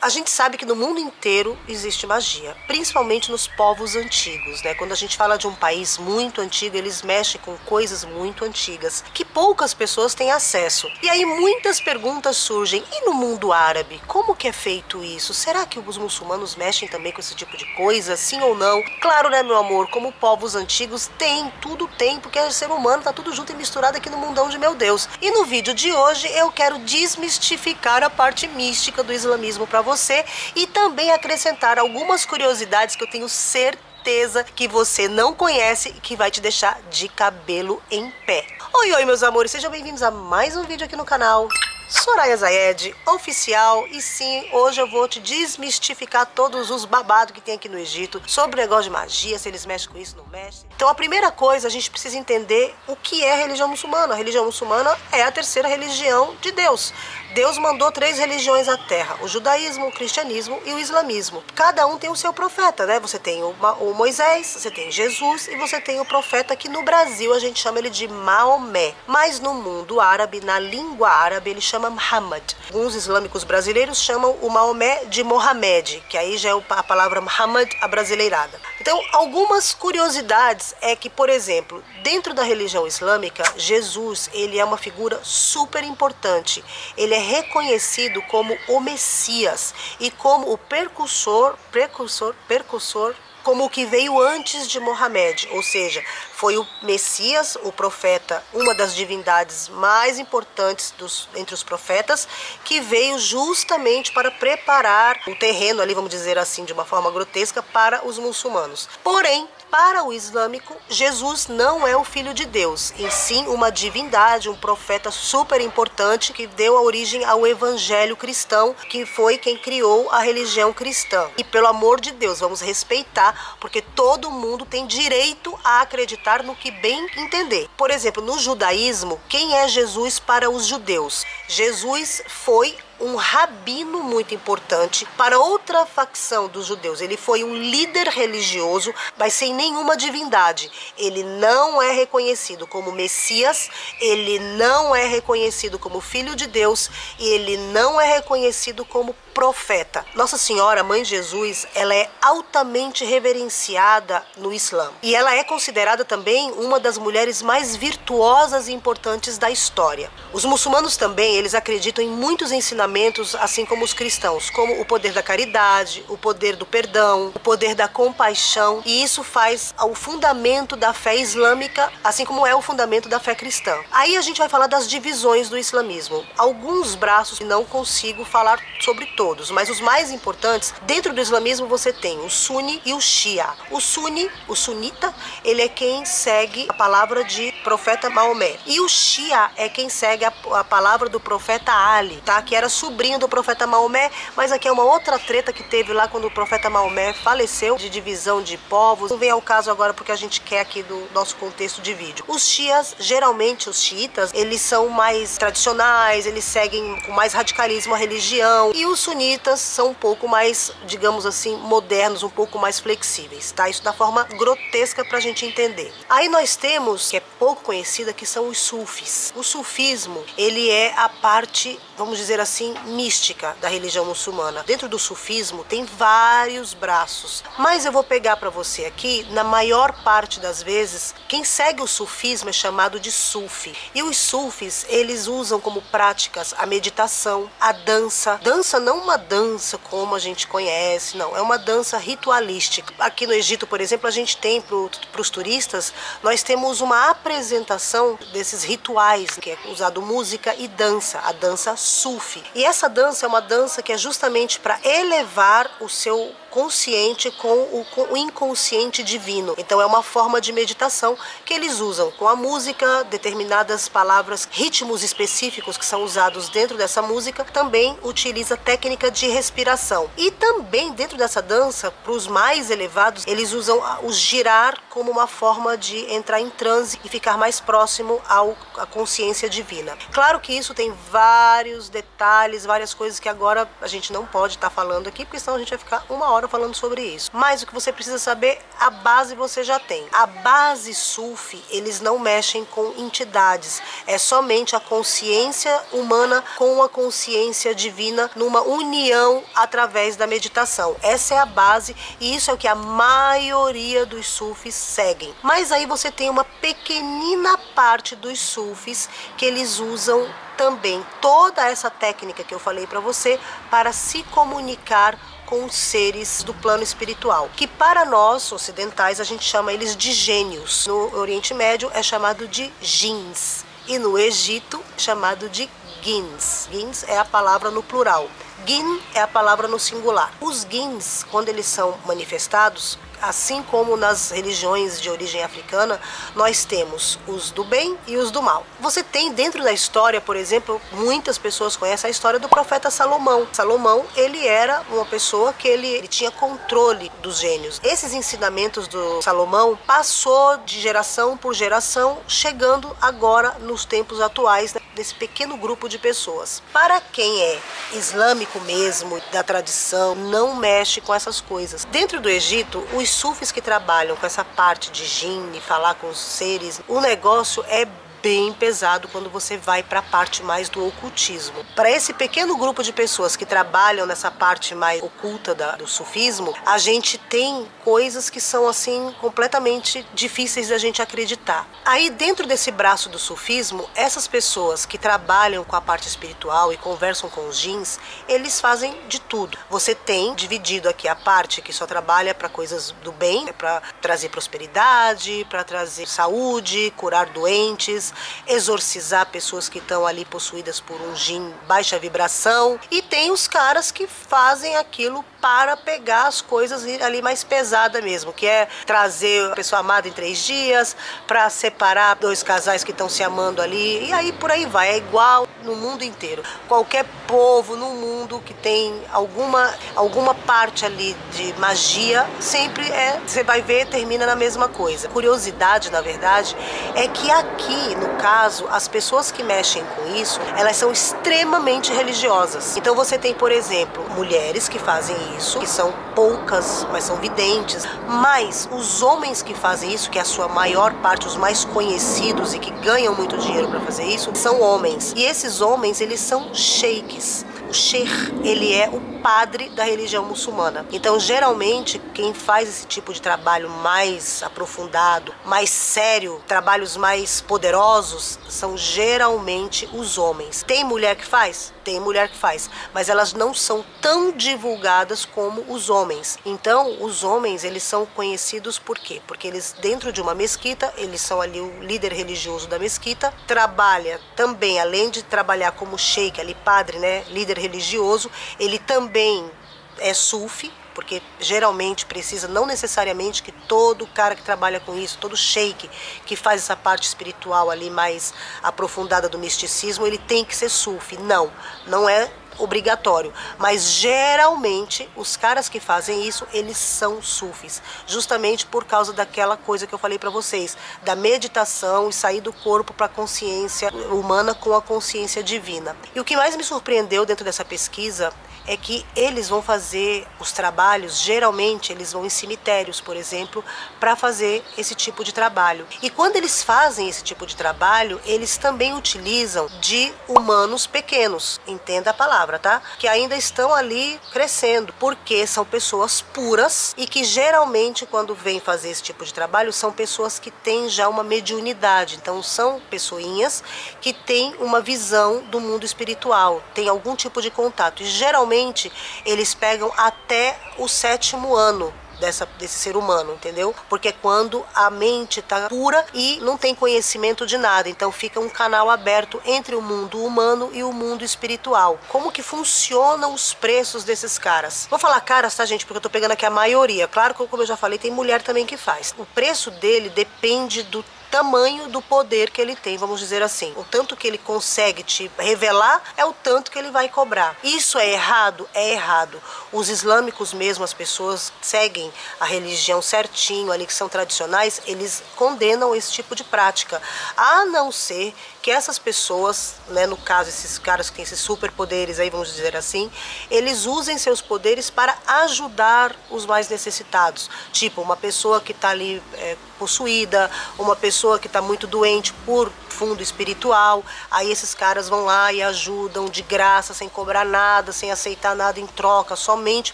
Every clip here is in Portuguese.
A gente sabe que no mundo inteiro existe magia, principalmente nos povos antigos, né? Quando a gente fala de um país muito antigo, eles mexem com coisas muito antigas que poucas pessoas têm acesso. E aí muitas perguntas surgem: e no mundo árabe, como que é feito isso? Será que os muçulmanos mexem também com esse tipo de coisa, sim ou não? Claro, né, meu amor, como povos antigos tem, tudo tem, porque é ser humano, tá tudo junto e misturado aqui no mundão de meu Deus. E no vídeo de hoje eu quero desmistificar a parte mística do islamismo para você e também acrescentar algumas curiosidades que eu tenho certeza que você não conhece e que vai te deixar de cabelo em pé. Oi, oi, meus amores, sejam bem-vindos a mais um vídeo aqui no canal. Soraya Zayed, oficial, e sim, hoje eu vou te desmistificar todos os babados que tem aqui no Egito sobre o negócio de magia, se eles mexem com isso, não mexem. Então a primeira coisa, a gente precisa entender o que é a religião muçulmana. A religião muçulmana é a terceira religião de Deus. Deus mandou três religiões à Terra: o judaísmo, o cristianismo e o islamismo. Cada um tem o seu profeta, né? Você tem o, Moisés, você tem Jesus e você tem o profeta que no Brasil a gente chama ele de Maomé. Mas no mundo árabe, na língua árabe, ele chama Muhammad. Alguns islâmicos brasileiros chamam o Maomé de Mohamed, que aí já é a palavra Muhammad abrasileirada. Então, algumas curiosidades é que, por exemplo, dentro da religião islâmica, Jesus, ele é uma figura super importante. Ele é reconhecido como o Messias e como o percursor, precursor, percursor como o que veio antes de Mohamed, ou seja, foi o Messias, o profeta, uma das divindades mais importantes dos, entre os profetas, que veio justamente para preparar o terreno ali, vamos dizer assim, de uma forma grotesca, para os muçulmanos. Porém, para o islâmico, Jesus não é o filho de Deus, e sim uma divindade, um profeta super importante que deu a origem ao evangelho cristão, que foi quem criou a religião cristã. E pelo amor de Deus, vamos respeitar, porque todo mundo tem direito a acreditar no que bem entender. Por exemplo, no judaísmo, quem é Jesus para os judeus? Jesus foi um rabino muito importante para outra facção dos judeus. Ele foi um líder religioso, mas sem nenhuma divindade. Ele não é reconhecido como Messias, ele não é reconhecido como filho de Deus e ele não é reconhecido como profeta. Nossa Senhora, Mãe de Jesus, ela é altamente reverenciada no Islã. E ela é considerada também uma das mulheres mais virtuosas e importantes da história. Os muçulmanos também, eles acreditam em muitos ensinamentos, assim como os cristãos, como o poder da caridade, o poder do perdão, o poder da compaixão, e isso faz o fundamento da fé islâmica, assim como é o fundamento da fé cristã. Aí a gente vai falar das divisões do islamismo. Alguns braços não consigo falar sobre todos todos, mas os mais importantes, dentro do islamismo você tem o Sunni e o Shia. O Sunni, o sunita, ele é quem segue a palavra de profeta Maomé. E o Shia é quem segue a, a palavra do profeta Ali, tá? Que era sobrinho do profeta Maomé, mas aqui é uma outra treta que teve lá quando o profeta Maomé faleceu de divisão de povos. Não vem ao caso agora porque a gente quer aqui do nosso contexto de vídeo. Os Shias, geralmente os xiitas, eles são mais tradicionais, eles seguem com mais radicalismo a religião. E os sunitas são um pouco mais, digamos assim, modernos, um pouco mais flexíveis, tá? Isso da forma grotesca para a gente entender. Aí nós temos, que é pouco conhecida, que são os sufis. O sufismo, ele é a parte, vamos dizer assim, mística da religião muçulmana. Dentro do sufismo tem vários braços, mas eu vou pegar para você aqui, na maior parte das vezes, quem segue o sufismo é chamado de sufi. E os sufis, eles usam como práticas a meditação, a dança. Dança não uma dança como a gente conhece, não. É uma dança ritualística. Aqui no Egito, por exemplo, a gente tem para os turistas, nós temos uma apresentação desses rituais, que é usado música e dança, a dança sufi. E essa dança é uma dança que é justamente para elevar o seu consciente com o, com o, inconsciente divino. Então é uma forma de meditação que eles usam com a música, determinadas palavras, ritmos específicos que são usados dentro dessa música, também utiliza técnica de respiração. E também dentro dessa dança, para os mais elevados, eles usam o girar como uma forma de entrar em transe e ficar mais próximo ao, à consciência divina. Claro que isso tem vários detalhes, várias coisas que agora a gente não pode estar tá falando aqui, porque senão a gente vai ficar uma hora falando sobre isso. Mas o que você precisa saber, a base você já tem. A base Sufi, eles não mexem com entidades, é somente a consciência humana com a consciência divina numa união através da meditação. Essa é a base e isso é o que a maioria dos sufis seguem. Mas aí você tem uma pequenina parte dos sufis que eles usam também toda essa técnica que eu falei para você para se comunicar com os seres do plano espiritual, que para nós ocidentais a gente chama eles de gênios. No Oriente Médio é chamado de jins e no Egito chamado de gins. Gins é a palavra no plural. Gin é a palavra no singular. Os gins, quando eles são manifestados, assim como nas religiões de origem africana, nós temos os do bem e os do mal. Você tem dentro da história, por exemplo, muitas pessoas conhecem a história do profeta Salomão. Salomão, ele era uma pessoa que ele, ele tinha controle dos gênios. Esses ensinamentos do Salomão passou de geração por geração, chegando agora nos tempos atuais né, desse pequeno grupo de pessoas. Para quem é islâmico mesmo, da tradição, não mexe com essas coisas. Dentro do Egito, os sufis que trabalham com essa parte de jinn, falar com os seres, o negócio é bem pesado quando você vai para a parte mais do ocultismo. Para esse pequeno grupo de pessoas que trabalham nessa parte mais oculta da, do sufismo, a gente tem coisas que são assim completamente difíceis da gente acreditar. Aí dentro desse braço do sufismo, essas pessoas que trabalham com a parte espiritual e conversam com os jeans, eles fazem de tudo. Você tem dividido aqui a parte que só trabalha para coisas do bem, é para trazer prosperidade, para trazer saúde, curar doentes, exorcizar pessoas que estão ali possuídas por um gin baixa vibração. E tem os caras que fazem aquilo para pegar as coisas ali mais pesada mesmo, que é trazer a pessoa amada em três dias, para separar dois casais que estão se amando ali, e aí por aí vai. É igual no mundo inteiro. Qualquer povo no mundo que tem alguma, alguma parte ali de magia, sempre é, você vai ver, termina na mesma coisa. Curiosidade, na verdade, é que aqui, no caso, as pessoas que mexem com isso, elas são extremamente religiosas. Então você tem, por exemplo, mulheres que fazem isso, que são poucas, mas são videntes. Mas os homens que fazem isso, que é a sua maior parte, os mais conhecidos e que ganham muito dinheiro para fazer isso, são homens. E esses homens, eles são sheiks. O sheikh, ele é o padre da religião muçulmana. Então, geralmente, quem faz esse tipo de trabalho mais aprofundado, mais sério, trabalhos mais poderosos, são geralmente os homens. Tem mulher que faz? Tem mulher que faz, mas elas não são tão divulgadas como os homens. Então, os homens, eles são conhecidos por quê? Porque eles dentro de uma mesquita, eles são ali o líder religioso da mesquita, trabalha também além de trabalhar como sheik, ali padre, né, líder religioso, ele também é sufi, porque geralmente precisa não necessariamente que todo cara que trabalha com isso, todo sheik que faz essa parte espiritual ali mais aprofundada do misticismo, ele tem que ser sufi. Não, não é obrigatório, mas geralmente os caras que fazem isso, eles são sufis, justamente por causa daquela coisa que eu falei para vocês, da meditação e sair do corpo para a consciência humana com a consciência divina. E o que mais me surpreendeu dentro dessa pesquisa é que eles vão fazer os trabalhos, geralmente eles vão em cemitérios, por exemplo, para fazer esse tipo de trabalho. E quando eles fazem esse tipo de trabalho, eles também utilizam de humanos pequenos, entenda a palavra, tá? Que ainda estão ali crescendo, porque são pessoas puras e que geralmente quando vêm fazer esse tipo de trabalho são pessoas que têm já uma mediunidade. Então são pessoinhas que têm uma visão do mundo espiritual, têm algum tipo de contato. E geralmente geralmente eles pegam até o sétimo ano dessa, desse ser humano, entendeu? Porque é quando a mente está pura e não tem conhecimento de nada, então fica um canal aberto entre o mundo humano e o mundo espiritual. Como que funcionam os preços desses caras? Vou falar caras, tá, gente? Porque eu tô pegando aqui a maioria. Claro que, como eu já falei, tem mulher também que faz. O preço dele depende do tamanho do poder que ele tem, vamos dizer assim. O tanto que ele consegue te revelar é o tanto que ele vai cobrar. Isso é errado? É errado. Os islâmicos mesmo, as pessoas seguem a religião certinho ali, que são tradicionais, eles condenam esse tipo de prática. A não ser que essas pessoas, né, no caso esses caras que têm esses superpoderes aí, vamos dizer assim, eles usem seus poderes para ajudar os mais necessitados. Tipo, uma pessoa que está ali é, possuída, uma pessoa que está muito doente por fundo espiritual, aí esses caras vão lá e ajudam de graça, sem cobrar nada, sem aceitar nada em troca, somente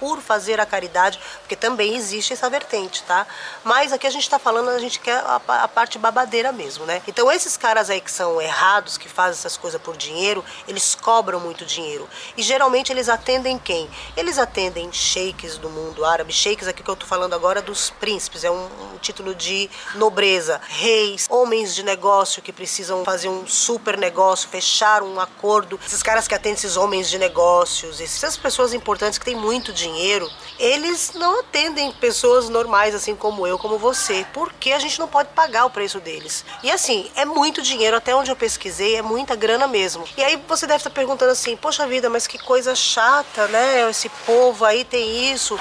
por fazer a caridade, porque também existe essa vertente, tá? Mas aqui a gente está falando, a gente quer a, a, parte babadeira mesmo, né? Então esses caras aí que são errados, que fazem essas coisas por dinheiro, eles cobram muito dinheiro. E geralmente eles atendem quem? Eles atendem sheiks do mundo árabe, sheiks aqui que eu tô falando agora dos príncipes, é um, um título de nobreza, reis, homens de negócio que precisam precisam fazer um super negócio, fechar um acordo. Esses caras que atendem esses homens de negócios, essas pessoas importantes que têm muito dinheiro, eles não atendem pessoas normais assim como eu, como você, porque a gente não pode pagar o preço deles. E assim, é muito dinheiro, até onde eu pesquisei, é muita grana mesmo. E aí você deve estar perguntando assim: poxa vida, mas que coisa chata, né? Esse povo aí tem isso.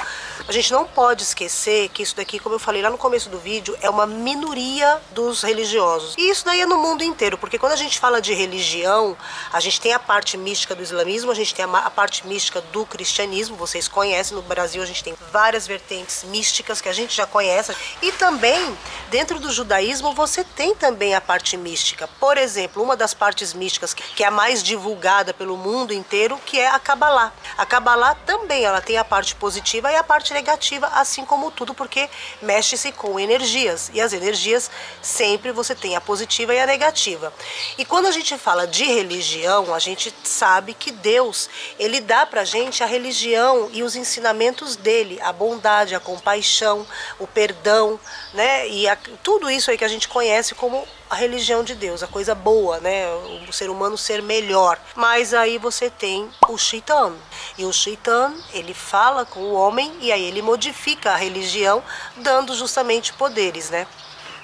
A gente não pode esquecer que isso daqui, como eu falei lá no começo do vídeo, é uma minoria dos religiosos. E isso daí é no mundo inteiro, porque quando a gente fala de religião, a gente tem a parte mística do islamismo, a gente tem a parte mística do cristianismo, vocês conhecem, no Brasil a gente tem várias vertentes místicas que a gente já conhece. E também, dentro do judaísmo, você tem também a parte mística. Por exemplo, uma das partes místicas que é a mais divulgada pelo mundo inteiro, que é a Kabbalah. A Kabbalah também, ela tem a parte positiva e a parte negativa, assim como tudo, porque mexe-se com energias. E as energias sempre você tem a positiva e a negativa. E quando a gente fala de religião, a gente sabe que Deus, ele dá pra gente a religião e os ensinamentos dele, a bondade, a compaixão, o perdão, né? E a, tudo isso aí que a gente conhece como a religião de Deus, a coisa boa, né? O ser humano ser melhor. Mas aí você tem o Shaitan. E o Shaitan, ele fala com o homem e aí ele modifica a religião, dando justamente poderes, né?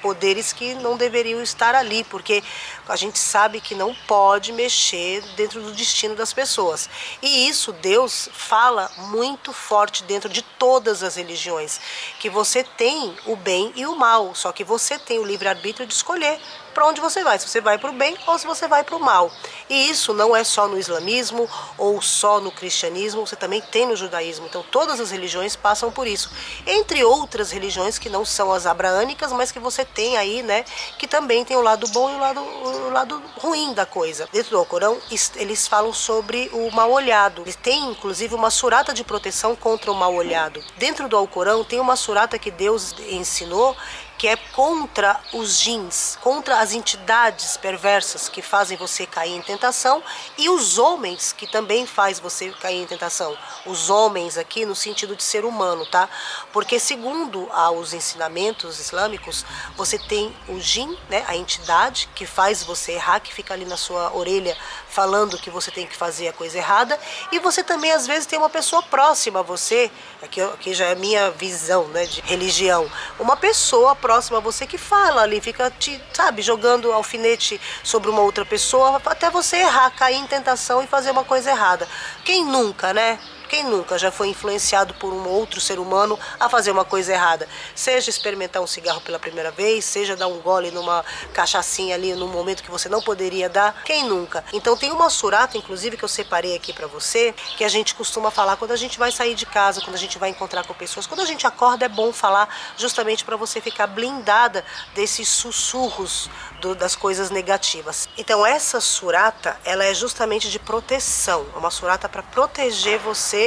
Poderes que não deveriam estar ali, porque a gente sabe que não pode mexer dentro do destino das pessoas. E isso Deus fala muito forte dentro de todas as religiões, que você tem o bem e o mal, só que você tem o livre-arbítrio de escolher para onde você vai, se você vai para o bem ou se você vai para o mal. E isso não é só no islamismo ou só no cristianismo, você também tem no judaísmo. Então todas as religiões passam por isso. Entre outras religiões que não são as abraânicas, mas que você tem aí, né, que também tem o lado bom e o lado, o lado ruim da coisa. Dentro do Alcorão, eles falam sobre o mal olhado. Eles têm inclusive uma surata de proteção contra o mal olhado. Dentro do Alcorão tem uma surata que Deus ensinou que é contra os jeans, contra as entidades perversas que fazem você cair em tentação e os homens que também faz você cair em tentação. Os homens aqui no sentido de ser humano, tá? Porque segundo os ensinamentos islâmicos, você tem o jin, né, a entidade que faz você errar, que fica ali na sua orelha falando que você tem que fazer a coisa errada, e você também às vezes tem uma pessoa próxima a você, aqui, aqui já é minha visão, né, de religião, uma pessoa próxima a você que fala ali, fica te, sabe, jogando alfinete sobre uma outra pessoa até você errar, cair em tentação e fazer uma coisa errada. Quem nunca, né? Quem nunca já foi influenciado por um outro ser humano a fazer uma coisa errada? Seja experimentar um cigarro pela primeira vez, seja dar um gole numa cachaçinha ali num momento que você não poderia dar. Quem nunca? Então tem uma surata, inclusive, que eu separei aqui para você, que a gente costuma falar quando a gente vai sair de casa, quando a gente vai encontrar com pessoas. Quando a gente acorda é bom falar justamente para você ficar blindada desses sussurros do, das coisas negativas. Então essa surata, ela é justamente de proteção, é uma surata para proteger você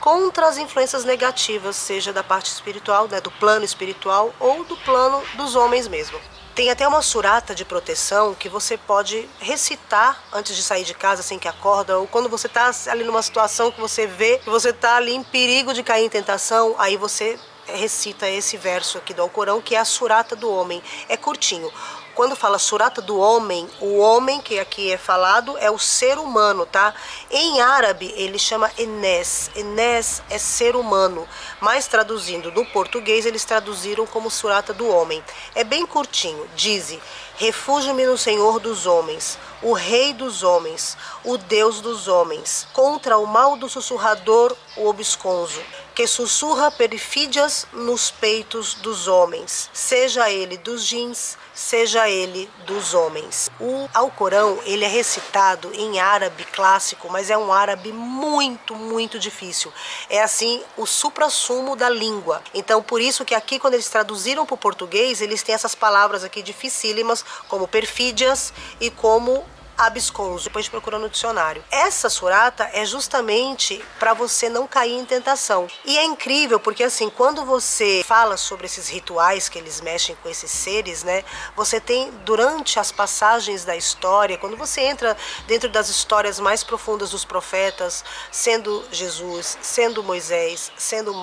contra as influências negativas, seja da parte espiritual, né, do plano espiritual ou do plano dos homens mesmo. Tem até uma surata de proteção que você pode recitar antes de sair de casa, assim que acorda, ou quando você está ali numa situação que você vê que você está ali em perigo de cair em tentação, aí você recita esse verso aqui do Alcorão, que é a surata do homem. É curtinho quando fala surata do homem, o homem que aqui é falado é o ser humano, tá? Em árabe ele chama Enes. Enes é ser humano, mas traduzindo do português eles traduziram como surata do homem. É bem curtinho. Dize: Refúgio-me no Senhor dos homens, o Rei dos homens, o Deus dos homens, contra o mal do sussurrador, o obsconso que sussurra perfídias nos peitos dos homens, seja ele dos jeans, seja ele dos homens. O Alcorão, ele é recitado em árabe clássico, mas é um árabe muito, muito difícil. É assim o suprassumo da língua. Então, por isso que aqui quando eles traduziram para o português, eles têm essas palavras aqui dificílimas, como perfídias e como absconso. Depois procura no dicionário. Essa surata é justamente para você não cair em tentação. E é incrível porque assim, quando você fala sobre esses rituais que eles mexem com esses seres, né? Você tem durante as passagens da história, quando você entra dentro das histórias mais profundas dos profetas, sendo Jesus, sendo Moisés, sendo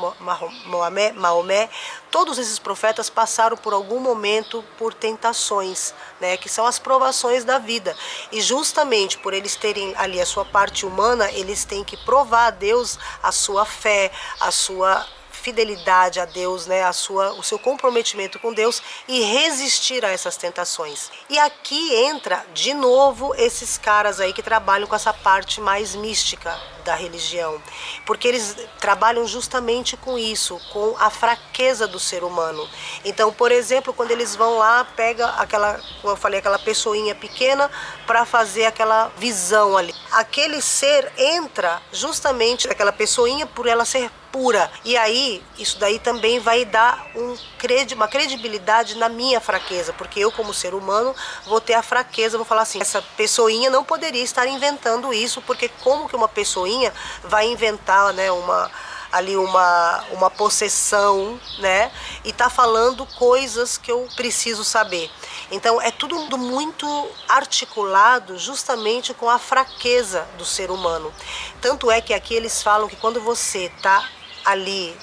Maomé todos esses profetas passaram por algum momento por tentações, né, que são as provações da vida. E justamente por eles terem ali a sua parte humana, eles têm que provar a Deus a sua fé, a sua fidelidade a Deus, né, a sua, o seu comprometimento com Deus e resistir a essas tentações. E aqui entra de novo esses caras aí que trabalham com essa parte mais mística da religião, porque eles trabalham justamente com isso, com a fraqueza do ser humano. Então, por exemplo, quando eles vão lá, pega aquela, como eu falei, aquela pessoinha pequena para fazer aquela visão ali. Aquele ser entra justamente naquela pessoinha por ela ser pura. E aí, isso daí também vai dar um uma credibilidade na minha fraqueza, porque eu, como ser humano, vou ter a fraqueza, vou falar assim: essa pessoinha não poderia estar inventando isso, porque como que uma pessoinha vai inventar né, uma ali uma, uma possessão, né? E tá falando coisas que eu preciso saber. Então é tudo muito articulado justamente com a fraqueza do ser humano. Tanto é que aqui eles falam que quando você tá ali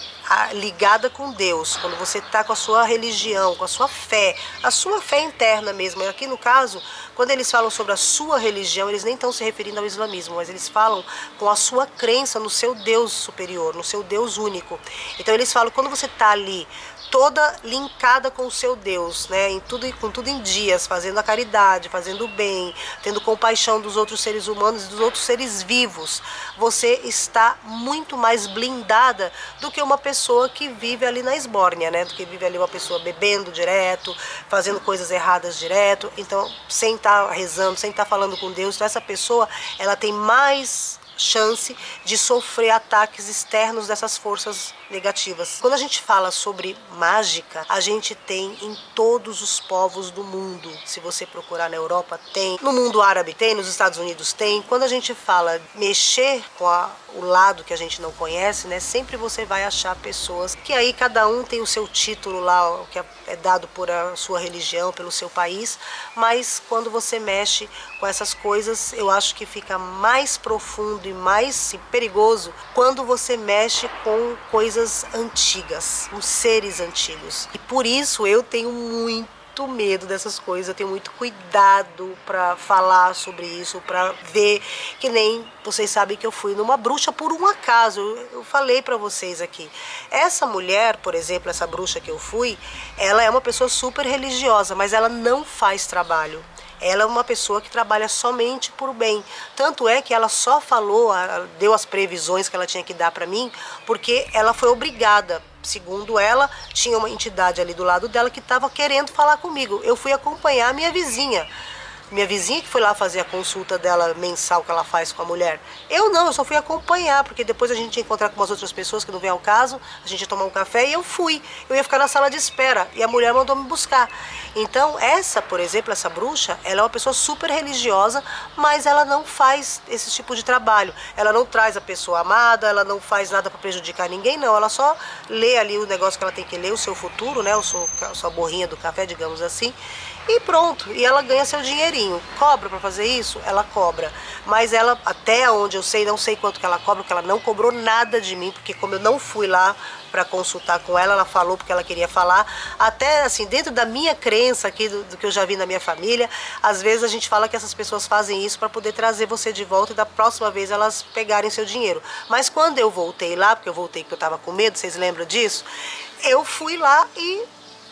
ligada com Deus, quando você está com a sua religião, com a sua fé, a sua fé interna mesmo. Aqui no caso, quando eles falam sobre a sua religião, eles nem estão se referindo ao islamismo, mas eles falam com a sua crença no seu Deus superior, no seu Deus único. Então eles falam, quando você está ali toda linkada com o seu Deus, né? Em tudo, com tudo em dias, fazendo a caridade, fazendo o bem, tendo compaixão dos outros seres humanos e dos outros seres vivos. Você está muito mais blindada do que uma pessoa que vive ali na esbórnia, né? Do que vive ali uma pessoa bebendo direto, fazendo coisas erradas direto, então sem estar tá rezando, sem estar tá falando com Deus. Então essa pessoa, ela tem mais chance de sofrer ataques externos dessas forças negativas. Quando a gente fala sobre mágica, a gente tem em todos os povos do mundo. Se você procurar na Europa, tem. No mundo árabe tem, nos Estados Unidos tem. Quando a gente fala mexer com a, o lado que a gente não conhece, né, sempre você vai achar pessoas que aí cada um tem o seu título lá, que é, é dado por a sua religião, pelo seu país, mas quando você mexe com essas coisas, eu acho que fica mais profundo e mais perigoso quando você mexe com coisas antigas, os seres antigos. E por isso eu tenho muito medo dessas coisas, eu tenho muito cuidado para falar sobre isso, para ver que nem vocês sabem que eu fui numa bruxa por um acaso. Eu falei para vocês aqui. Essa mulher, por exemplo, essa bruxa que eu fui, ela é uma pessoa super religiosa, mas ela não faz trabalho. Ela é uma pessoa que trabalha somente por bem. Tanto é que ela só falou, deu as previsões que ela tinha que dar para mim, porque ela foi obrigada. Segundo ela, tinha uma entidade ali do lado dela que estava querendo falar comigo. Eu fui acompanhar a minha vizinha minha vizinha que foi lá fazer a consulta dela mensal que ela faz com a mulher. Eu não, eu só fui acompanhar, porque depois a gente ia encontrar com umas outras pessoas que não vem ao caso, a gente ia tomar um café e eu fui. Eu ia ficar na sala de espera e a mulher mandou me buscar. Então, essa, por exemplo, essa bruxa, ela é uma pessoa super religiosa, mas ela não faz esse tipo de trabalho. Ela não traz a pessoa amada, ela não faz nada para prejudicar ninguém, não. Ela só lê ali o negócio que ela tem que ler, o seu futuro, né, o seu, a sua borrinha do café, digamos assim e pronto. E ela ganha seu dinheirinho. Cobra para fazer isso? Ela cobra. Mas ela, até onde eu sei, não sei quanto que ela cobra, porque ela não cobrou nada de mim, porque como eu não fui lá para consultar com ela, ela falou porque ela queria falar. Até assim, dentro da minha crença aqui, do, do que eu já vi na minha família, às vezes a gente fala que essas pessoas fazem isso para poder trazer você de volta e da próxima vez elas pegarem seu dinheiro. Mas quando eu voltei lá, porque eu voltei porque eu estava com medo, vocês lembram disso? Eu fui lá e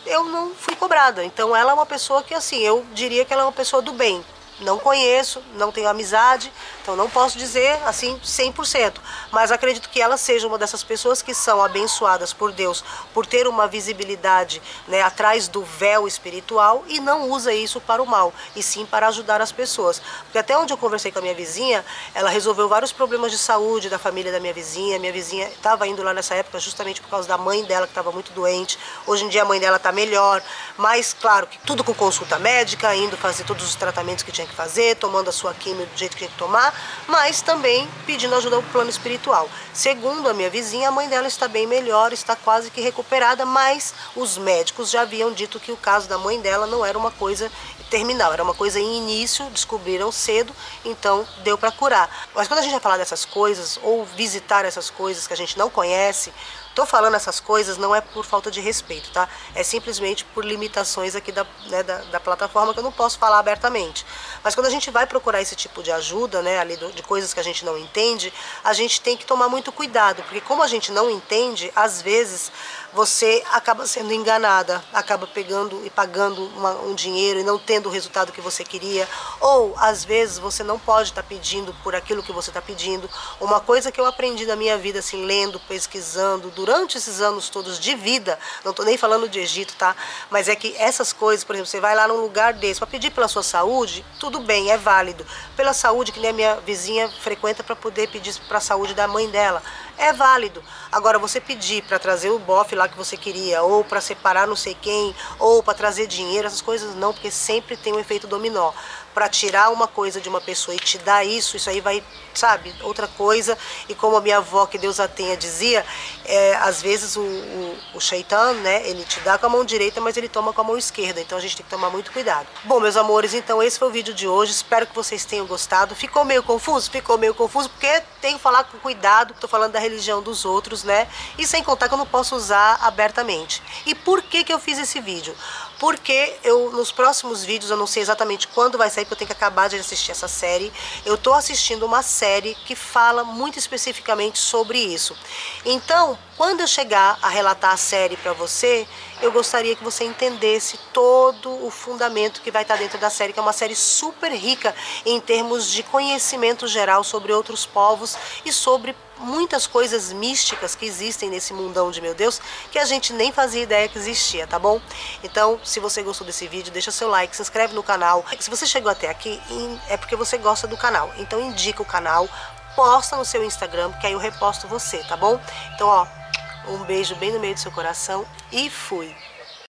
eu não fui cobrada. Então ela é uma pessoa que assim, eu diria que ela é uma pessoa do bem, não conheço, não tenho amizade, então não posso dizer assim 100%, mas acredito que ela seja uma dessas pessoas que são abençoadas por Deus por ter uma visibilidade né, atrás do véu espiritual e não usa isso para o mal, e sim para ajudar as pessoas. Porque até onde eu conversei com a minha vizinha, ela resolveu vários problemas de saúde da família da minha vizinha. Minha vizinha estava indo lá nessa época justamente por causa da mãe dela que estava muito doente. Hoje em dia a mãe dela está melhor, mas claro que tudo com consulta médica, indo fazer todos os tratamentos que tinha que fazer, tomando a sua quimio do jeito que tinha que tomar, mas também pedindo ajuda ao plano espiritual. Segundo a minha vizinha, a mãe dela está bem melhor, está quase que recuperada, mas os médicos já haviam dito que o caso da mãe dela não era uma coisa terminal, era uma coisa em início, descobriram cedo, então deu para curar. Mas quando a gente vai falar dessas coisas ou visitar essas coisas que a gente não conhece, Tô falando essas coisas não é por falta de respeito, tá? É simplesmente por limitações aqui da, né, da, da, plataforma que eu não posso falar abertamente. Mas quando a gente vai procurar esse tipo de ajuda, né, ali do, de coisas que a gente não entende, a gente tem que tomar muito cuidado, porque como a gente não entende, às vezes você acaba sendo enganada, acaba pegando e pagando uma, um dinheiro e não tendo o resultado que você queria, ou às vezes você não pode estar tá pedindo por aquilo que você está pedindo. Uma coisa que eu aprendi na minha vida, assim, lendo, pesquisando, durante esses anos todos de vida, não estou nem falando de Egito, tá? Mas é que essas coisas, por exemplo, você vai lá num lugar desse para pedir pela sua saúde, tudo bem, é válido. Pela saúde que nem a minha vizinha frequenta para poder pedir para a saúde da mãe dela é válido. Agora, você pedir para trazer o bofe lá que você queria, ou para separar não sei quem, ou para trazer dinheiro, essas coisas não, porque sempre tem um efeito dominó para tirar uma coisa de uma pessoa e te dar isso, isso aí vai, sabe, outra coisa. E como a minha avó, que Deus a tenha, dizia, é, às vezes o, o, o shaitan, né, ele te dá com a mão direita, mas ele toma com a mão esquerda. Então a gente tem que tomar muito cuidado. Bom, meus amores, então esse foi o vídeo de hoje. Espero que vocês tenham gostado. Ficou meio confuso? Ficou meio confuso porque tenho que falar com cuidado. Tô falando da religião dos outros, né? E sem contar que eu não posso usar abertamente. E por que que eu fiz esse vídeo? Porque eu, nos próximos vídeos, eu não sei exatamente quando vai sair, porque eu tenho que acabar de assistir essa série. Eu estou assistindo uma série que fala muito especificamente sobre isso. Então, quando eu chegar a relatar a série para você, eu gostaria que você entendesse todo o fundamento que vai estar dentro da série, que é uma série super rica em termos de conhecimento geral sobre outros povos e sobre muitas coisas místicas que existem nesse mundão de meu Deus que a gente nem fazia ideia que existia, tá bom? Então, se você gostou desse vídeo, deixa seu like, se inscreve no canal. Se você chegou até aqui, é porque você gosta do canal. Então, indica o canal, posta no seu Instagram, que aí eu reposto você, tá bom? Então, ó, um beijo bem no meio do seu coração e fui!